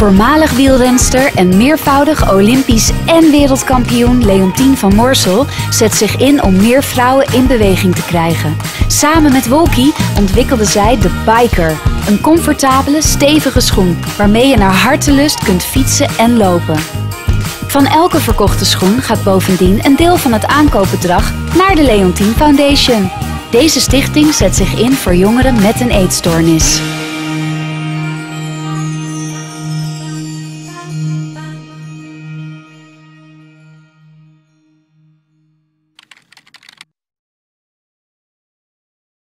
Voormalig wielrenster en meervoudig Olympisch en wereldkampioen Leontien van Morsel zet zich in om meer vrouwen in beweging te krijgen. Samen met Wolkie ontwikkelde zij de Biker, een comfortabele, stevige schoen waarmee je naar hartelust kunt fietsen en lopen. Van elke verkochte schoen gaat bovendien een deel van het aankoopbedrag naar de Leontien Foundation. Deze stichting zet zich in voor jongeren met een eetstoornis.